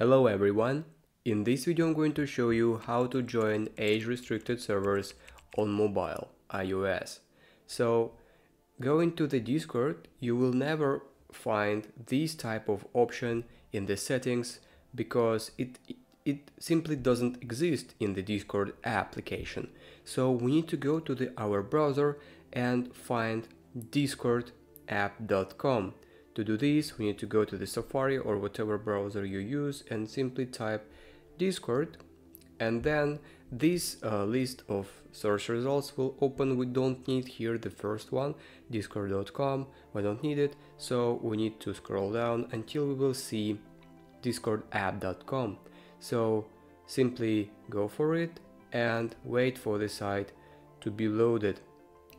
Hello everyone! In this video I'm going to show you how to join age-restricted servers on mobile iOS. So go into the Discord, you will never find this type of option in the settings because it, it simply doesn't exist in the Discord application. So we need to go to the, our browser and find discordapp.com. To do this, we need to go to the Safari or whatever browser you use and simply type Discord and then this uh, list of search results will open. We don't need here the first one, discord.com, we don't need it, so we need to scroll down until we will see discordapp.com. So simply go for it and wait for the site to be loaded.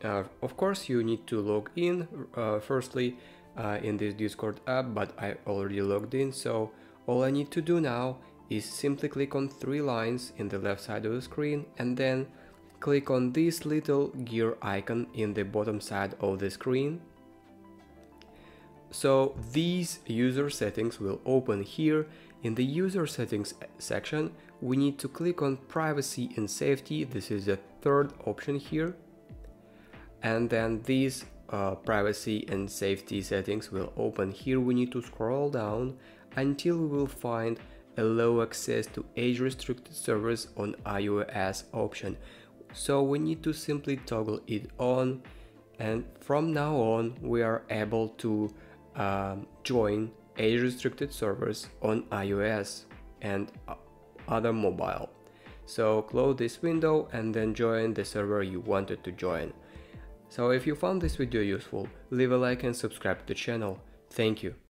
Uh, of course, you need to log in uh, firstly uh, in this Discord app, but I already logged in, so all I need to do now is simply click on three lines in the left side of the screen and then click on this little gear icon in the bottom side of the screen. So these user settings will open here. In the user settings section, we need to click on privacy and safety. This is the third option here. And then these uh, privacy and safety settings will open. Here we need to scroll down until we will find a allow access to age restricted servers on iOS option. So we need to simply toggle it on and from now on we are able to um, join age restricted servers on iOS and other mobile. So close this window and then join the server you wanted to join so if you found this video useful, leave a like and subscribe to the channel. Thank you.